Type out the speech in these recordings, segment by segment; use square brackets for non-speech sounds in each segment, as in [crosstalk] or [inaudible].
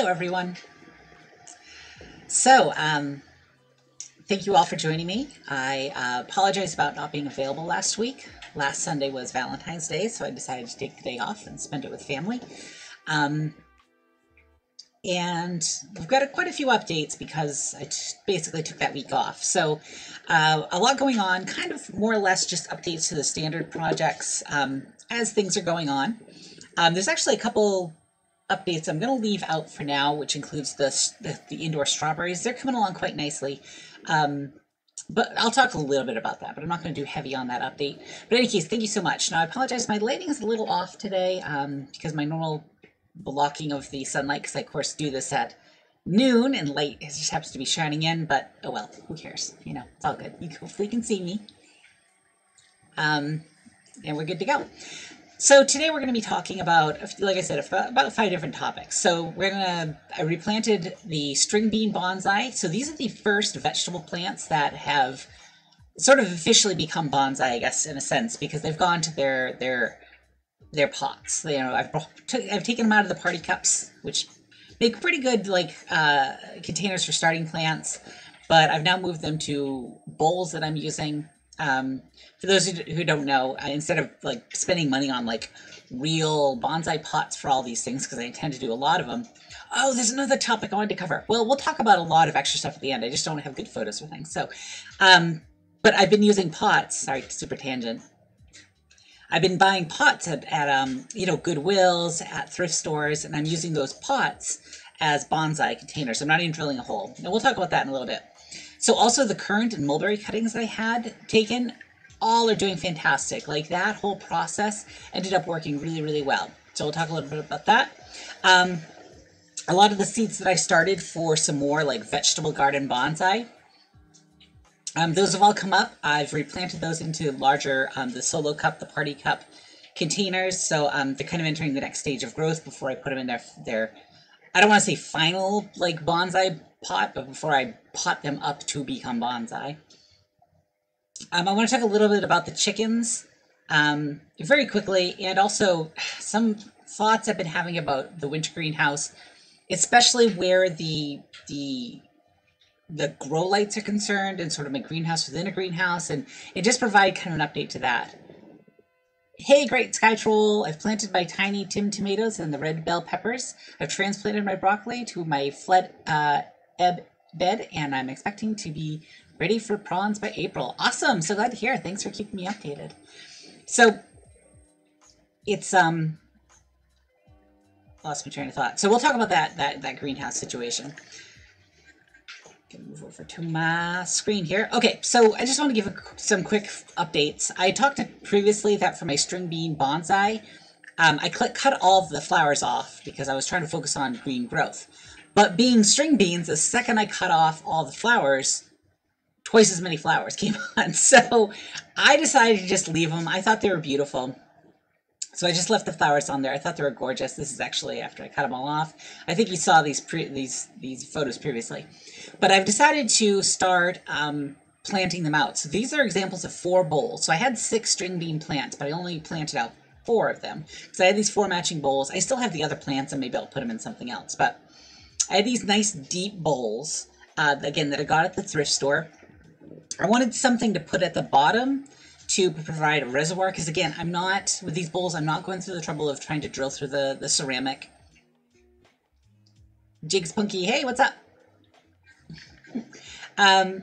Hello, everyone. So, um, thank you all for joining me. I uh, apologize about not being available last week. Last Sunday was Valentine's Day, so I decided to take the day off and spend it with family. Um, and we've got a, quite a few updates because I basically took that week off. So, uh, a lot going on, kind of more or less just updates to the standard projects um, as things are going on. Um, there's actually a couple updates I'm going to leave out for now, which includes the, the, the indoor strawberries. They're coming along quite nicely. Um, but I'll talk a little bit about that, but I'm not going to do heavy on that update. But in any case, thank you so much. Now, I apologize. My lighting is a little off today um, because my normal blocking of the sunlight, because I, of course, do this at noon and light it just happens to be shining in, but oh well, who cares? You know, it's all good. You hopefully can see me. Um, and we're good to go. So today we're going to be talking about, like I said, about five different topics. So we're going to, I replanted the string bean bonsai. So these are the first vegetable plants that have sort of officially become bonsai, I guess, in a sense, because they've gone to their, their, their pots. You know, I've, I've taken them out of the party cups, which make pretty good, like, uh, containers for starting plants, but I've now moved them to bowls that I'm using um, for those who don't know, instead of like spending money on like real bonsai pots for all these things, because I intend to do a lot of them. Oh, there's another topic I wanted to cover. Well, we'll talk about a lot of extra stuff at the end. I just don't have good photos for things. So, um, but I've been using pots. Sorry, super tangent. I've been buying pots at, at um, you know, Goodwills, at thrift stores, and I'm using those pots as bonsai containers. I'm not even drilling a hole. And we'll talk about that in a little bit. So also the currant and mulberry cuttings I had taken, all are doing fantastic. Like that whole process ended up working really, really well. So we'll talk a little bit about that. Um, a lot of the seeds that I started for some more like vegetable garden bonsai, um, those have all come up. I've replanted those into larger, um, the solo cup, the party cup containers. So um, they're kind of entering the next stage of growth before I put them in their, their I don't want to say final like bonsai pot, but before I pot them up to become bonsai. Um, I want to talk a little bit about the chickens um, very quickly, and also some thoughts I've been having about the winter greenhouse, especially where the the the grow lights are concerned, and sort of my greenhouse within a greenhouse, and it just provide kind of an update to that. Hey, great sky troll! I've planted my tiny Tim tomatoes and the red bell peppers. I've transplanted my broccoli to my flood uh, ebb bed, and I'm expecting to be ready for prawns by April. Awesome! So glad to hear. Thanks for keeping me updated. So it's um lost my train of thought. So we'll talk about that that that greenhouse situation. Can move over to my screen here. Okay, so I just want to give a, some quick updates. I talked previously that for my string bean bonsai, um, I cut all of the flowers off because I was trying to focus on green growth. But being string beans, the second I cut off all the flowers, twice as many flowers [laughs] came on. So I decided to just leave them. I thought they were beautiful. So I just left the flowers on there. I thought they were gorgeous. This is actually after I cut them all off. I think you saw these pre- these these photos previously, but I've decided to start um, planting them out. So these are examples of four bowls. So I had six string bean plants, but I only planted out four of them because I had these four matching bowls. I still have the other plants, and maybe I'll put them in something else. But I had these nice deep bowls uh, again that I got at the thrift store. I wanted something to put at the bottom to provide a reservoir because again i'm not with these bowls i'm not going through the trouble of trying to drill through the the ceramic jigs punky hey what's up [laughs] um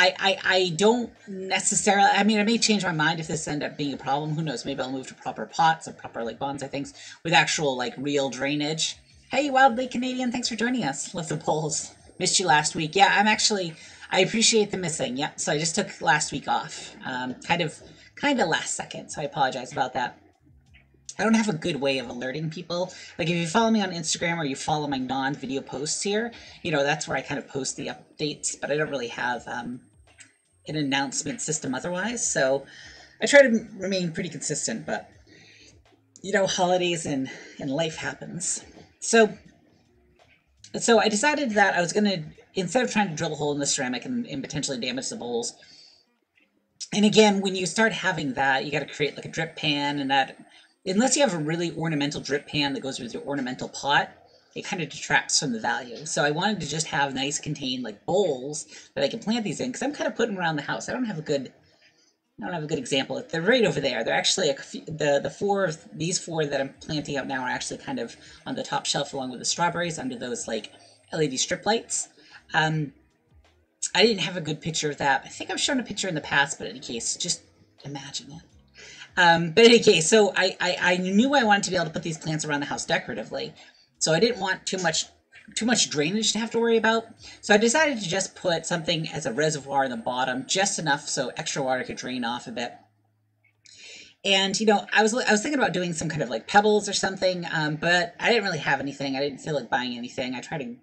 I, I, I don't necessarily I mean I may change my mind if this end up being a problem. Who knows? Maybe I'll move to proper pots or proper like bonsai things with actual like real drainage. Hey Wildly Canadian, thanks for joining us. Love the polls. Missed you last week. Yeah, I'm actually I appreciate the missing. Yeah, so I just took last week off, um, kind of, kind of last second. So I apologize about that. I don't have a good way of alerting people. Like if you follow me on Instagram or you follow my non-video posts here, you know that's where I kind of post the updates. But I don't really have um, an announcement system otherwise. So I try to remain pretty consistent. But you know, holidays and and life happens. So so I decided that I was going to instead of trying to drill a hole in the ceramic and, and potentially damage the bowls. And again, when you start having that, you got to create like a drip pan and that, unless you have a really ornamental drip pan that goes with your ornamental pot, it kind of detracts from the value. So I wanted to just have nice contained like bowls that I can plant these in because I'm kind of putting around the house. I don't have a good I don't have a good example. They're right over there. They're actually a, the the four these four that I'm planting out now are actually kind of on the top shelf along with the strawberries under those like LED strip lights. Um, I didn't have a good picture of that. I think I've shown a picture in the past, but in any case, just imagine it. Um, but in any case, so I, I, I knew I wanted to be able to put these plants around the house decoratively. So I didn't want too much too much drainage to have to worry about. So I decided to just put something as a reservoir in the bottom, just enough so extra water could drain off a bit. And you know, I was I was thinking about doing some kind of like pebbles or something, um, but I didn't really have anything. I didn't feel like buying anything. I tried to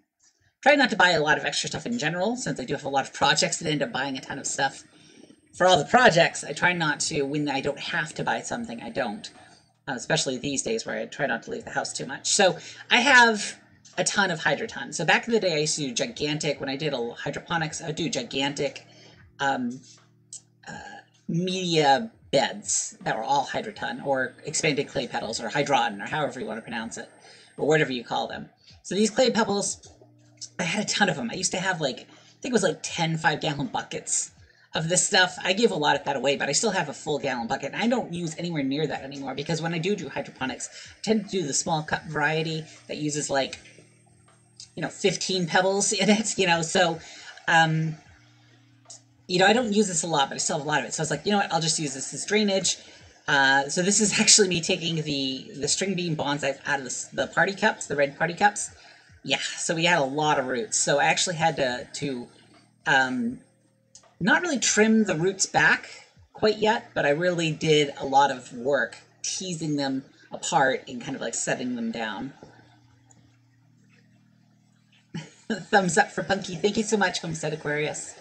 try not to buy a lot of extra stuff in general, since I do have a lot of projects that end up buying a ton of stuff. For all the projects, I try not to when I don't have to buy something. I don't, uh, especially these days where I try not to leave the house too much. So I have a ton of hydroton. So back in the day, I used to do gigantic. When I did a hydroponics, I would do gigantic um, uh, media beds that were all hydroton or expanded clay petals or hydroton or however you want to pronounce it or whatever you call them. So these clay pebbles, I had a ton of them. I used to have like I think it was like 10 five gallon buckets of this stuff. I give a lot of that away, but I still have a full gallon bucket. I don't use anywhere near that anymore because when I do do hydroponics, I tend to do the small cup variety that uses like you know 15 pebbles in it you know so um you know i don't use this a lot but i still have a lot of it so i was like you know what i'll just use this as drainage uh, so this is [laughs] actually me taking the the string bean bonsai out of the, the party cups the red party cups yeah so we had a lot of roots so i actually had to to um not really trim the roots back quite yet but i really did a lot of work teasing them apart and kind of like setting them down [laughs] Thumbs up for Punky. Thank you so much, Homestead Aquarius.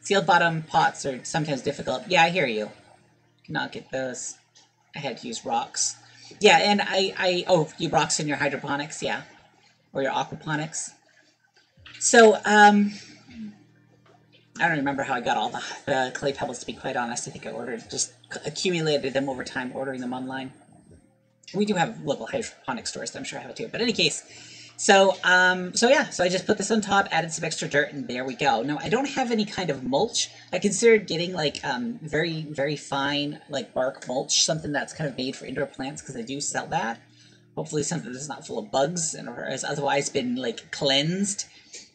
Sealed bottom pots are sometimes difficult. Yeah, I hear you. Cannot get those. I had to use rocks. Yeah, and I, I oh, you rocks in your hydroponics, yeah, or your aquaponics. So, um, I don't remember how I got all the, the clay pebbles. To be quite honest, I think I ordered just accumulated them over time, ordering them online. We do have local hydroponic stores, so I'm sure I have it too. But in any case, so, um, so yeah, so I just put this on top, added some extra dirt, and there we go. Now, I don't have any kind of mulch. I considered getting like um, very, very fine like bark mulch, something that's kind of made for indoor plants because I do sell that. Hopefully something that's not full of bugs and has otherwise been like cleansed.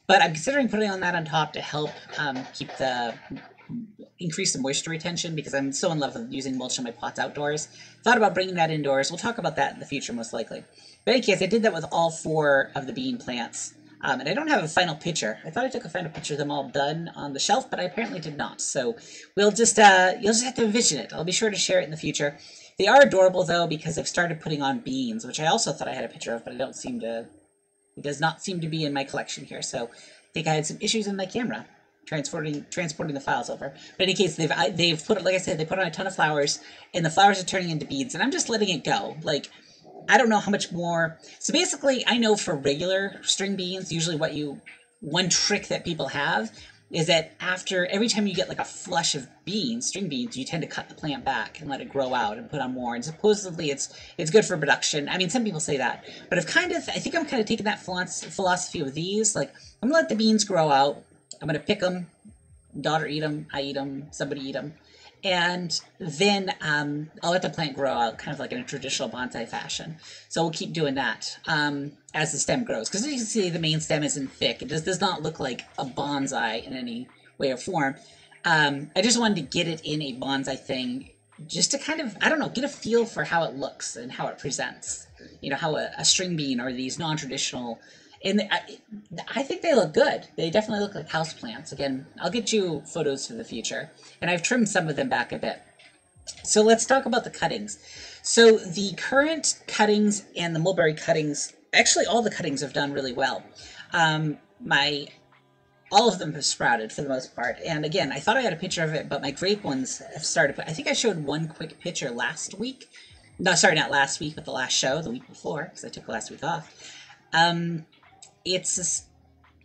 But I'm considering putting on that on top to help um, keep the increase the moisture retention because I'm so in love with using mulch in my pots outdoors. Thought about bringing that indoors. We'll talk about that in the future most likely. But in any case, I did that with all four of the bean plants. Um, and I don't have a final picture. I thought I took a final picture of them all done on the shelf, but I apparently did not. So we'll just, uh, you'll just have to envision it. I'll be sure to share it in the future. They are adorable though because I've started putting on beans, which I also thought I had a picture of, but I don't seem to, it does not seem to be in my collection here. So I think I had some issues in my camera transporting transporting the files over. But in any case, they've I, they've put like I said, they put on a ton of flowers, and the flowers are turning into beads, and I'm just letting it go. Like I don't know how much more. So basically, I know for regular string beans, usually what you one trick that people have is that after every time you get like a flush of beans, string beans, you tend to cut the plant back and let it grow out and put on more. And supposedly it's it's good for production. I mean, some people say that, but I've kind of I think I'm kind of taking that philosophy with these. Like I'm gonna let the beans grow out I'm gonna pick them. Daughter eat them. I eat them. Somebody eat them. And then um, I'll let the plant grow out, kind of like in a traditional bonsai fashion. So we'll keep doing that um, as the stem grows. Because as you can see, the main stem isn't thick. It just does not look like a bonsai in any way or form. Um, I just wanted to get it in a bonsai thing just to kind of, I don't know, get a feel for how it looks and how it presents. You know, how a, a string bean or these non-traditional and I, I think they look good. They definitely look like house plants. Again, I'll get you photos for the future, and I've trimmed some of them back a bit. So let's talk about the cuttings. So the currant cuttings and the mulberry cuttings, actually all the cuttings have done really well. Um, my all of them have sprouted for the most part. And again, I thought I had a picture of it, but my grape ones have started. I think I showed one quick picture last week. No, sorry, not last week, but the last show, the week before, because I took last week off. Um, it's just,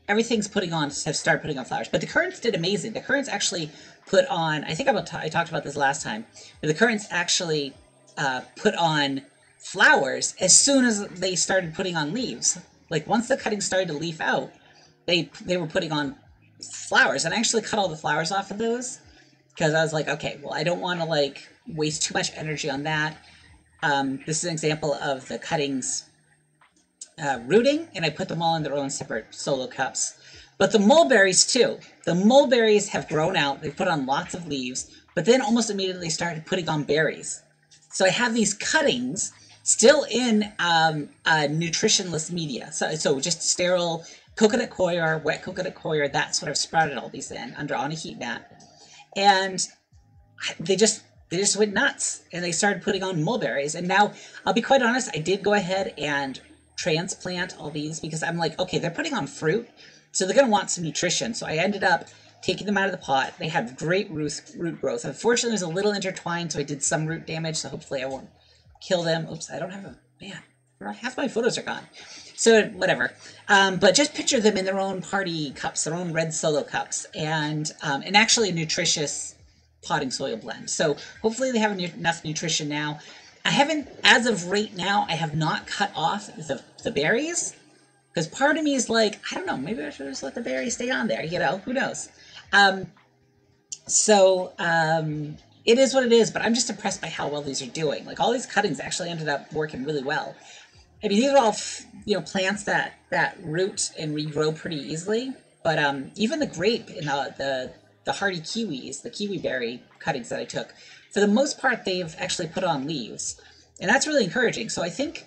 everything's putting on have started putting on flowers. But the currants did amazing. The currants actually put on. I think I talked about this last time. The currants actually uh, put on flowers as soon as they started putting on leaves. like once the cuttings started to leaf out, they they were putting on flowers, and I actually cut all the flowers off of those because I was like, okay, well, I don't want to like waste too much energy on that. Um, this is an example of the cuttings uh, rooting, and I put them all in their own separate solo cups. But the mulberries too. The mulberries have grown out. They put on lots of leaves, but then almost immediately started putting on berries. So I have these cuttings still in um, nutritionless media. So, so just sterile coconut coir, wet coconut coir. That's what I've sprouted all these in under on a heat mat, and they just they just went nuts and they started putting on mulberries. And now I'll be quite honest, I did go ahead and transplant all these because I'm like, okay, they're putting on fruit, so they're going to want some nutrition. So I ended up taking them out of the pot. They have great root, root growth. Unfortunately, was a little intertwined, so I did some root damage. So hopefully I won't kill them. Oops, I don't have a man. Half my photos are gone. So whatever. Um, but just picture them in their own party cups, their own red solo cups, and um, and actually a nutritious potting soil blend. So hopefully they have enough nutrition now. I haven't, as of right now, I have not cut off the, the berries because part of me is like, I don't know, maybe I should just let the berries stay on there, you know, who knows? Um, so um, it is what it is, but I'm just impressed by how well these are doing. Like all these cuttings actually ended up working really well. I mean, these are all, you know, plants that, that root and regrow pretty easily, but um, even the grape and the, the, the hardy kiwis, the kiwi berry cuttings that I took, for the most part, they've actually put on leaves. And that's really encouraging. So I think,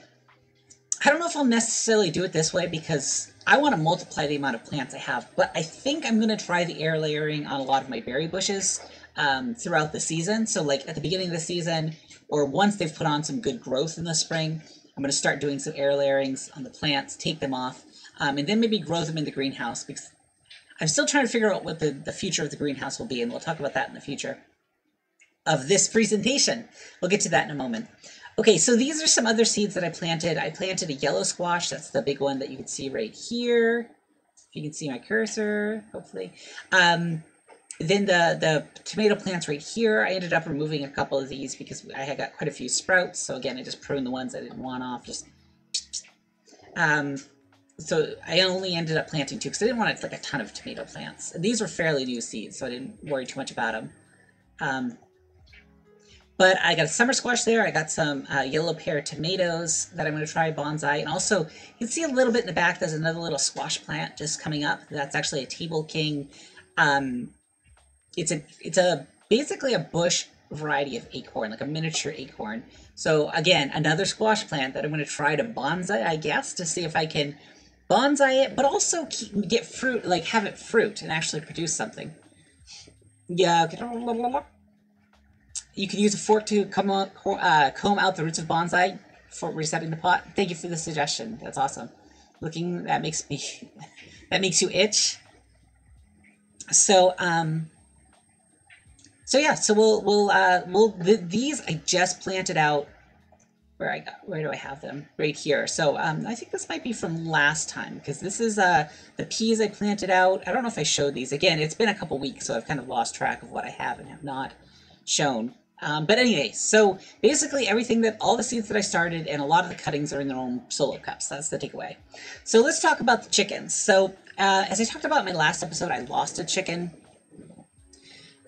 I don't know if I'll necessarily do it this way because I want to multiply the amount of plants I have, but I think I'm going to try the air layering on a lot of my berry bushes um, throughout the season. So, like at the beginning of the season, or once they've put on some good growth in the spring, I'm going to start doing some air layerings on the plants, take them off, um, and then maybe grow them in the greenhouse because I'm still trying to figure out what the, the future of the greenhouse will be, and we'll talk about that in the future of this presentation. We'll get to that in a moment. Okay, so these are some other seeds that I planted. I planted a yellow squash. That's the big one that you can see right here. If you can see my cursor, hopefully. Um, then the, the tomato plants right here, I ended up removing a couple of these because I had got quite a few sprouts. So again, I just pruned the ones I didn't want off. Just um, so I only ended up planting two because I didn't want like a ton of tomato plants. These were fairly new seeds, so I didn't worry too much about them. Um, but I got a summer squash there. I got some uh, yellow pear tomatoes that I'm going to try bonsai. And also, you can see a little bit in the back, there's another little squash plant just coming up. That's actually a table king. Um, it's a, it's a basically a bush variety of acorn, like a miniature acorn. So again, another squash plant that I'm going to try to bonsai, I guess, to see if I can bonsai it, but also keep, get fruit, like have it fruit and actually produce something. Yeah, you can use a fork to come out, uh, comb out the roots of bonsai for resetting the pot. Thank you for the suggestion. That's awesome. Looking, that makes me, [laughs] that makes you itch. So, um, so yeah, so we'll, we'll, uh, we'll, th these I just planted out where I got, where do I have them? Right here. So um, I think this might be from last time because this is uh, the peas I planted out. I don't know if I showed these. Again, it's been a couple weeks, so I've kind of lost track of what I have and have not shown. Um, but anyway, so basically everything that all the seeds that I started and a lot of the cuttings are in their own solo cups. That's the takeaway. So let's talk about the chickens. So uh, as I talked about in my last episode, I lost a chicken.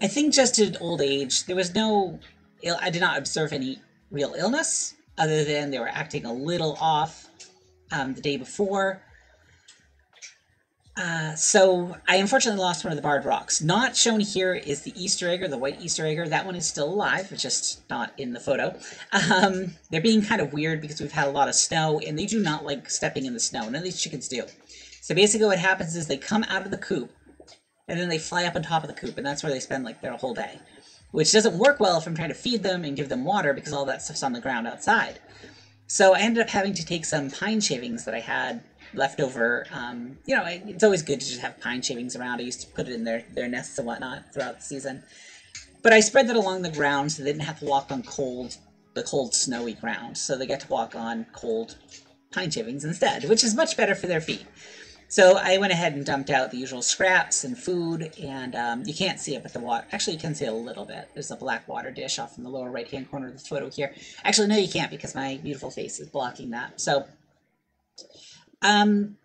I think just in old age, there was no, I did not observe any real illness other than they were acting a little off um, the day before. Uh, so I unfortunately lost one of the barred rocks. Not shown here is the Easter egg or the white Easter egg. That one is still alive, it's just not in the photo. Um, they're being kind of weird because we've had a lot of snow and they do not like stepping in the snow. None of these chickens do. So basically what happens is they come out of the coop and then they fly up on top of the coop and that's where they spend like their whole day. Which doesn't work well if I'm trying to feed them and give them water because all that stuff's on the ground outside. So I ended up having to take some pine shavings that I had leftover. Um, you know, it's always good to just have pine shavings around. I used to put it in their, their nests and whatnot throughout the season. But I spread that along the ground so they didn't have to walk on cold, the cold snowy ground. So they get to walk on cold pine shavings instead, which is much better for their feet. So I went ahead and dumped out the usual scraps and food, and um, you can't see it, but the water, actually you can see a little bit. There's a black water dish off in the lower right-hand corner of the photo here. Actually, no, you can't because my beautiful face is blocking that. So Um,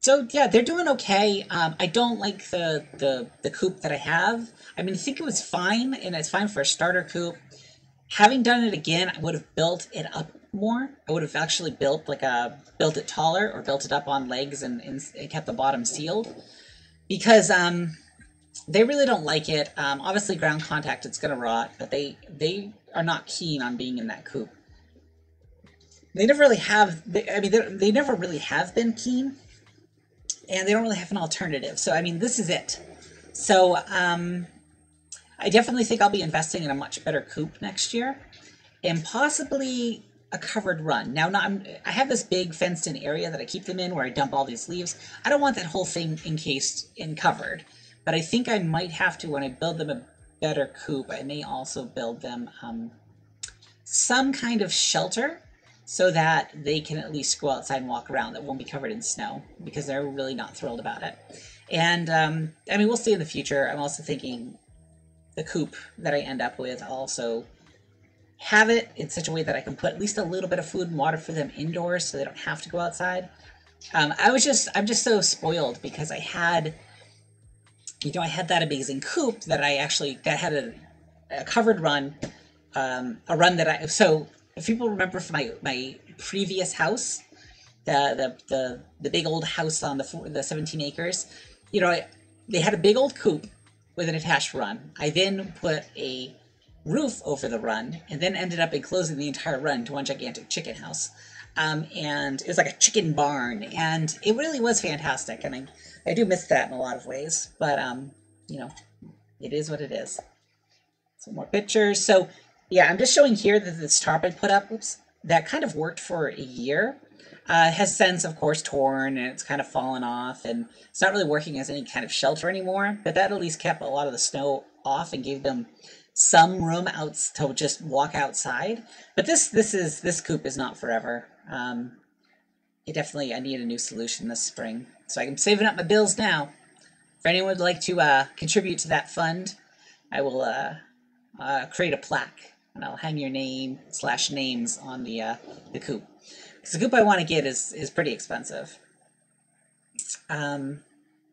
so yeah, they're doing okay. Um, I don't like the the the coop that I have. I mean, I think it was fine, and it's fine for a starter coop. Having done it again, I would have built it up more. I would have actually built like a built it taller or built it up on legs and, and, and kept the bottom sealed because um they really don't like it. Um, obviously, ground contact it's gonna rot, but they they are not keen on being in that coop. They never really have. They, I mean, they never really have been keen, and they don't really have an alternative. So I mean, this is it. So um, I definitely think I'll be investing in a much better coop next year, and possibly a covered run. Now, not, I'm, I have this big fenced-in area that I keep them in, where I dump all these leaves. I don't want that whole thing encased and covered, but I think I might have to when I build them a better coop. I may also build them um, some kind of shelter so that they can at least go outside and walk around that won't be covered in snow because they're really not thrilled about it. And um, I mean, we'll see in the future. I'm also thinking the coop that I end up with also have it in such a way that I can put at least a little bit of food and water for them indoors so they don't have to go outside. Um, I was just, I'm just so spoiled because I had, you know, I had that amazing coop that I actually, that had a, a covered run, um, a run that I, so if people remember from my my previous house, the the the, the big old house on the four, the 17 acres, you know, they had a big old coop with an attached run. I then put a roof over the run and then ended up enclosing the entire run to one gigantic chicken house. Um, and it was like a chicken barn, and it really was fantastic. And I, I do miss that in a lot of ways, but um, you know, it is what it is. Some more pictures. So yeah, I'm just showing here that this tarp I put up, oops, that kind of worked for a year. Uh, has since, of course, torn and it's kind of fallen off, and it's not really working as any kind of shelter anymore. But that at least kept a lot of the snow off and gave them some room out to just walk outside. But this this is this coop is not forever. Um, it definitely I need a new solution this spring, so I'm saving up my bills now. If anyone would like to uh, contribute to that fund, I will uh, uh, create a plaque and I'll hang your name slash names on the uh, the coop. Because the coop I want to get is is pretty expensive. Um,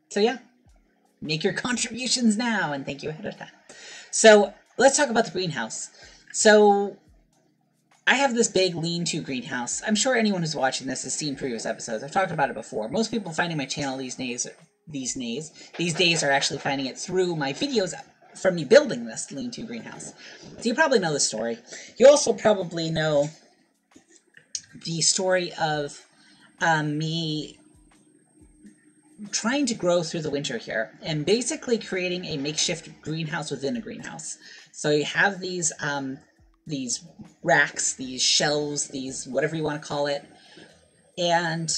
so yeah, make your [laughs] contributions now, and thank you ahead of time. So let's talk about the greenhouse. So I have this big lean-to greenhouse. I'm sure anyone who's watching this has seen previous episodes. I've talked about it before. Most people finding my channel these days, these days, these days are actually finding it through my videos from me building this lean-to greenhouse. So you probably know the story. You also probably know the story of um, me trying to grow through the winter here and basically creating a makeshift greenhouse within a greenhouse. So you have these um, these racks, these shelves, these whatever you want to call it, and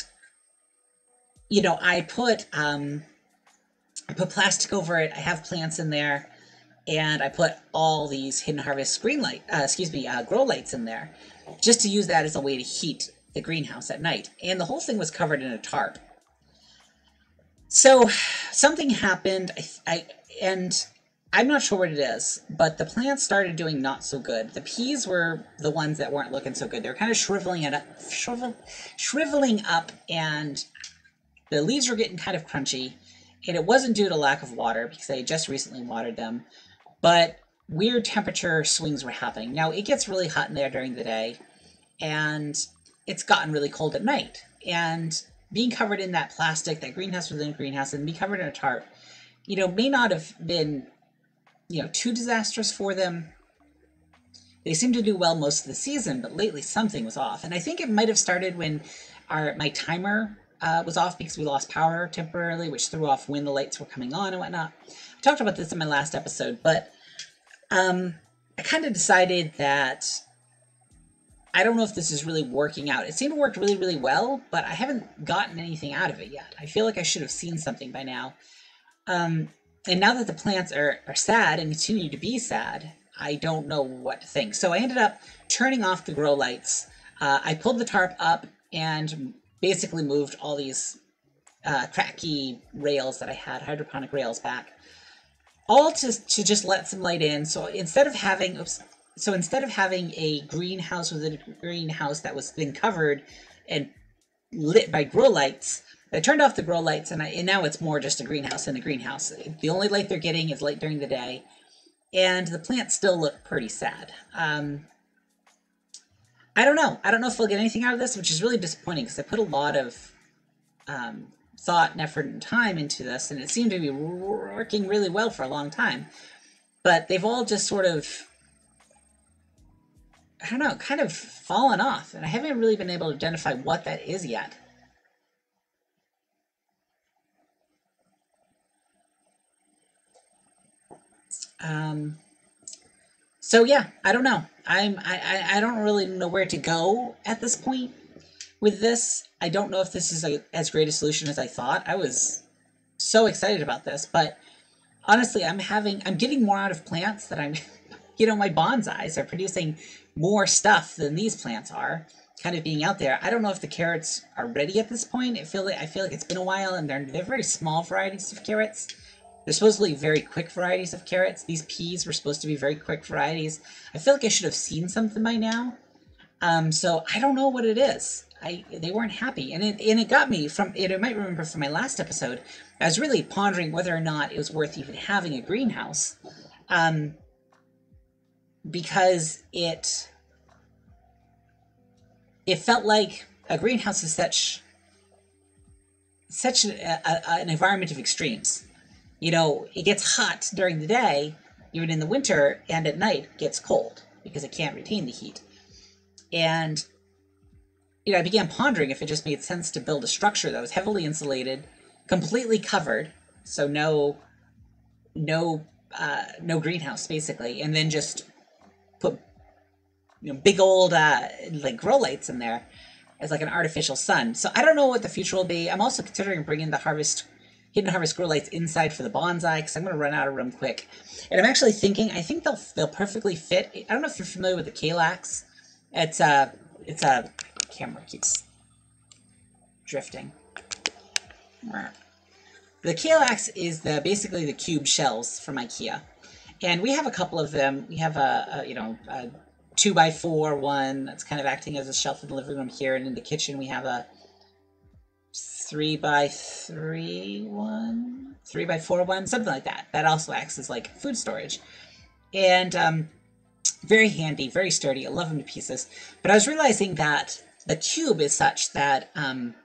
you know I put um, I put plastic over it. I have plants in there and I put all these Hidden Harvest green light, uh, excuse me, uh, grow lights in there, just to use that as a way to heat the greenhouse at night. And the whole thing was covered in a tarp. So something happened, I, I and I'm not sure what it is, but the plants started doing not so good. The peas were the ones that weren't looking so good. They were kind of shriveling it up, shrivel, shriveling up, and the leaves were getting kind of crunchy. And it wasn't due to lack of water because I just recently watered them, but weird temperature swings were happening. Now it gets really hot in there during the day, and it's gotten really cold at night. And being covered in that plastic, that greenhouse within a greenhouse, and be covered in a tarp, you know, may not have been, you know, too disastrous for them. They seem to do well most of the season, but lately something was off, and I think it might have started when our my timer uh, was off because we lost power temporarily, which threw off when the lights were coming on and whatnot. I talked about this in my last episode, but um, I kind of decided that I don't know if this is really working out. It seemed to work really, really well, but I haven't gotten anything out of it yet. I feel like I should have seen something by now. Um, and now that the plants are, are sad and continue to be sad, I don't know what to think. So I ended up turning off the grow lights. Uh, I pulled the tarp up and basically moved all these uh, cracky rails that I had, hydroponic rails back all to, to just let some light in. So instead of having, oops, so instead of having a greenhouse within a greenhouse that was then covered and lit by grow lights. I turned off the grow lights, and, I, and now it's more just a greenhouse in a greenhouse. The only light they're getting is light during the day, and the plants still look pretty sad. Um, I don't know. I don't know if we'll get anything out of this, which is really disappointing because I put a lot of um, thought and effort and time into this, and it seemed to be working really well for a long time. But they've all just sort of, I don't know, kind of fallen off, and I haven't really been able to identify what that is yet. Um, so yeah, I don't know. I'm I, I don't really know where to go at this point with this. I don't know if this is a, as great a solution as I thought. I was so excited about this, but honestly, I'm having I'm getting more out of plants that I'm [laughs] you know, my bonsais are producing more stuff than these plants are kind of being out there. I don't know if the carrots are ready at this point. I feel like I feel like it's been a while and they're they're very small varieties of carrots. They're supposedly very quick varieties of carrots. These peas were supposed to be very quick varieties. I feel like I should have seen something by now. Um, so I don't know what it is. I they weren't happy, and it and it got me from. You know, might remember from my last episode. I was really pondering whether or not it was worth even having a greenhouse, um, because it it felt like a greenhouse is such such a, an environment of extremes you know, it gets hot during the day, even in the winter, and at night gets cold because it can't retain the heat. And you know, I began pondering if it just made sense to build a structure that was heavily insulated, completely covered, so no, no, uh, no greenhouse basically, and then just put you know big old uh, like grow lights in there as like an artificial sun. So I don't know what the future will be. I'm also considering bringing the harvest Hidden Harvest grow lights inside for the bonsai because I'm going to run out of room quick. And I'm actually thinking, I think they'll they'll perfectly fit. I don't know if you're familiar with the Kallax. It's a it's a camera keeps drifting. The Kallax is the basically the cube shells from IKEA, and we have a couple of them. We have a, a you know a two by four one that's kind of acting as a shelf in the living room here, and in the kitchen we have a three by three one, three by four one, something like that. That also acts as like food storage. And um, very handy, very sturdy. I love them to pieces. But I was realizing that the cube is such that um,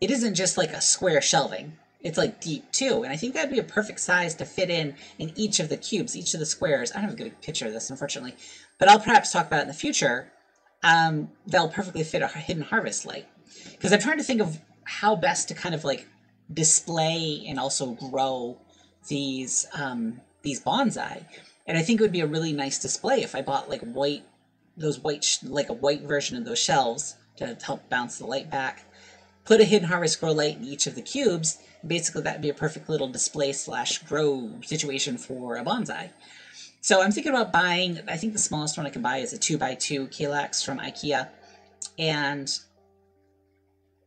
it isn't just like a square shelving. It's like deep too, and I think that'd be a perfect size to fit in in each of the cubes, each of the squares. I don't have a good picture of this, unfortunately, but I'll perhaps talk about it in the future. Um, they'll perfectly fit a hidden harvest light because I'm trying to think of how best to kind of like display and also grow these um, these bonsai. And I think it would be a really nice display if I bought like white, those white, sh- like a white version of those shelves to help bounce the light back. Put a hidden harvest grow light in each of the cubes. Basically, that'd be a perfect little display slash grow situation for a bonsai. So I'm thinking about buying. I think the smallest one I can buy is a two by two Kallax from IKEA, and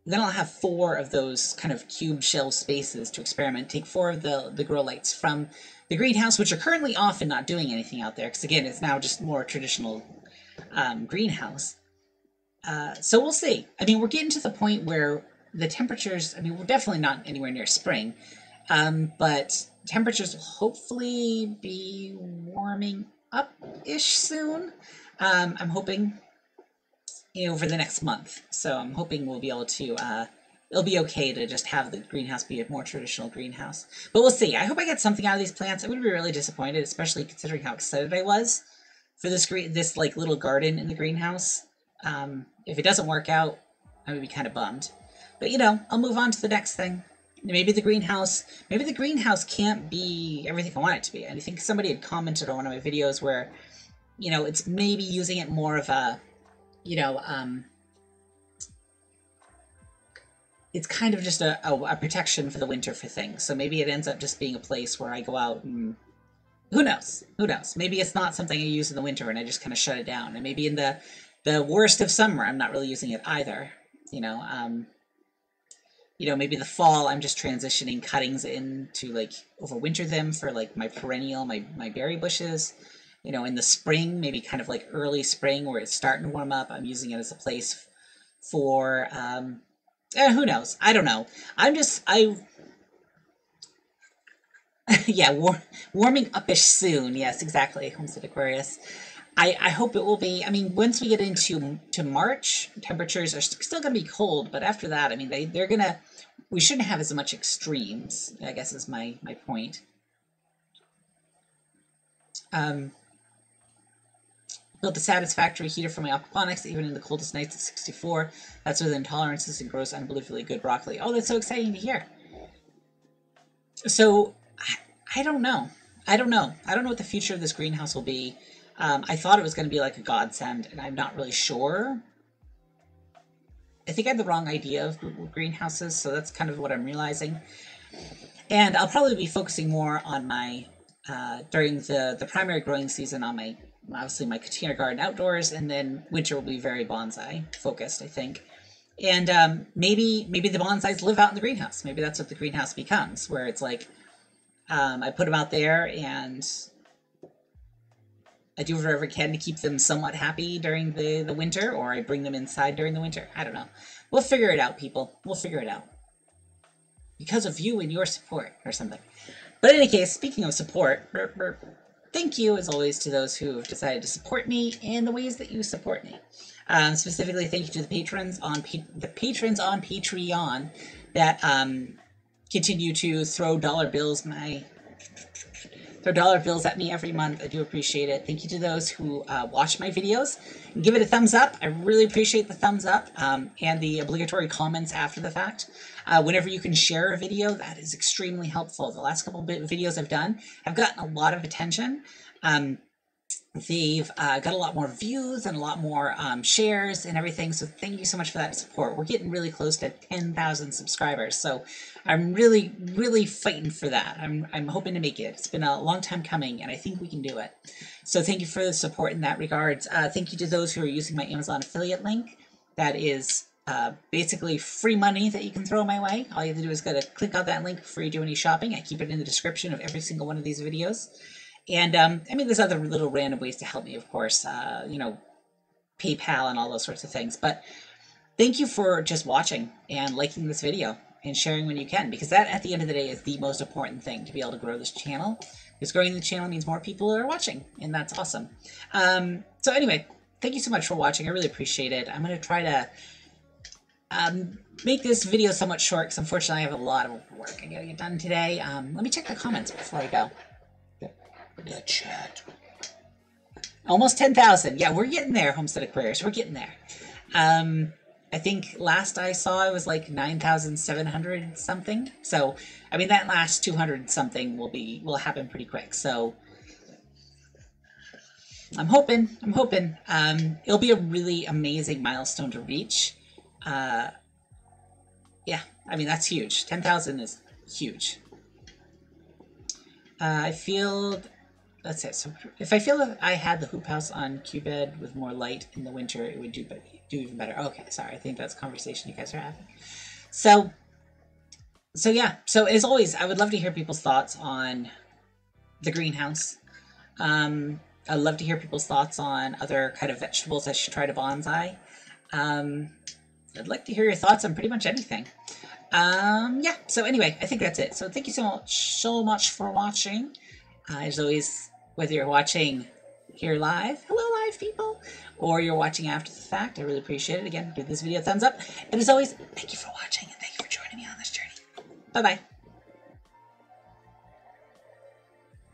then I'll have four of those kind of cube shell spaces to experiment. Take four of the, the grow lights from the greenhouse, which are currently off and not doing anything out there, because again, it's now just more traditional um, greenhouse. Uh, so we'll see. I mean, we're getting to the point where the temperatures, I mean, we're definitely not anywhere near spring, um, but temperatures will hopefully be warming up-ish soon. Um, I'm hoping you know, over the next month. So I'm hoping we'll be able to, uh, it'll be okay to just have the greenhouse be a more traditional greenhouse. But we'll see. I hope I get something out of these plants. I would be really disappointed, especially considering how excited I was for this green, this like little garden in the greenhouse. Um, if it doesn't work out, I would be kind of bummed. But you know, I'll move on to the next thing. Maybe the greenhouse, maybe the greenhouse can't be everything I want it to be. I think somebody had commented on one of my videos where, you know, it's maybe using it more of a you know, um, it's kind of just a, a, a, protection for the winter for things. So maybe it ends up just being a place where I go out and who knows? Who knows? Maybe it's not something I use in the winter and I just kind of shut it down. And maybe in the the worst of summer, I'm not really using it either. You know, um, you know, maybe the fall I'm just transitioning cuttings in to like overwinter them for like my perennial, my my berry bushes you know, in the spring, maybe kind of like early spring where it's starting to warm up, I'm using it as a place for um, eh, who knows? I don't know. I'm just I. [laughs] yeah, war- warming upish soon. Yes, exactly. Homestead Aquarius. I, I hope it will be. I mean, once we get into to March, temperatures are still going to be cold, but after that, I mean, they they're gonna. We shouldn't have as much extremes. I guess is my my point. Um, built a satisfactory heater for my aquaponics, even in the coldest nights at 64. That's within tolerances and grows unbelievably good broccoli. Oh, that's so exciting to hear. So, I, I don't know. I don't know. I don't know what the future of this greenhouse will be. Um, I thought it was going to be like a godsend, and I'm not really sure. I think I had the wrong idea of greenhouses, so that's kind of what I'm realizing. And I'll probably be focusing more on my uh, during the the primary growing season on my obviously my container garden outdoors, and then winter will be very bonsai focused, I think. And um, maybe maybe the bonsais live out in the greenhouse. Maybe that's what the greenhouse becomes, where it's like um, I put them out there and I do whatever I can to keep them somewhat happy during the, the winter, or I bring them inside during the winter. I don't know. We'll figure it out, people. We'll figure it out. Because of you and your support, or something. But in any case, speaking of support, burp, burp, thank you as always to those who have decided to support me in the ways that you support me. Um, specifically, thank you to the patrons on the patrons on Patreon that um, continue to throw dollar bills my throw dollar bills at me every month. I do appreciate it. Thank you to those who uh, watch my videos. Give it a thumbs up. I really appreciate the thumbs up um, and the obligatory comments after the fact. Uh, whenever you can share a video, that is extremely helpful. The last couple videos I've done have gotten a lot of attention. Um, they've uh, got a lot more views and a lot more um, shares and everything. So thank you so much for that support. We're getting really close to 10,000 subscribers. So I'm really, really fighting for that. I'm, I'm hoping to make it. It's been a long time coming and I think we can do it. So thank you for the support in that regards. Uh, thank you to those who are using my Amazon affiliate link. That is uh, basically free money that you can throw my way. All you have to do is go to click on that link before you do any shopping. I keep it in the description of every single one of these videos. And um, I mean, there's other little random ways to help me, of course, uh, you know, PayPal and all those sorts of things. But thank you for just watching and liking this video and sharing when you can, because that, at the end of the day, is the most important thing to be able to grow this channel. Because growing the channel means more people are watching, and that's awesome. Um, so anyway, thank you so much for watching. I really appreciate it. I'm going to try to um, make this video somewhat short because unfortunately I have a lot of work I gotta get done today. Um, let me check the comments before I go. The chat. Almost 10,000. Yeah, we're getting there, Homestead Aquarius. We're getting there. Um, I think last I saw it was like 9,700 something. So, I mean, that last 200 something will be, will happen pretty quick. So, I'm hoping, I'm hoping. Um, it'll be a really amazing milestone to reach. Uh, yeah, I mean, that's huge. 10,000 is huge. Uh, I feel, it. So if I feel that I had the hoop house on QBed with more light in the winter, it would do, but do even better. Okay, sorry. I think that's conversation you guys are having. So, so yeah. So as always, I would love to hear people's thoughts on the greenhouse. Um, I'd love to hear people's thoughts on other kind of vegetables I should try to bonsai. Um, I'd like to hear your thoughts on pretty much anything. Um, yeah, so anyway, I think that's it. So thank you so much, so much for watching. Uh, as always, whether you're watching here live, hello live people, or you're watching after the fact, I really appreciate it. Again, give this video a thumbs up. And as always, thank you for watching and thank you for joining me on this journey. Bye-bye.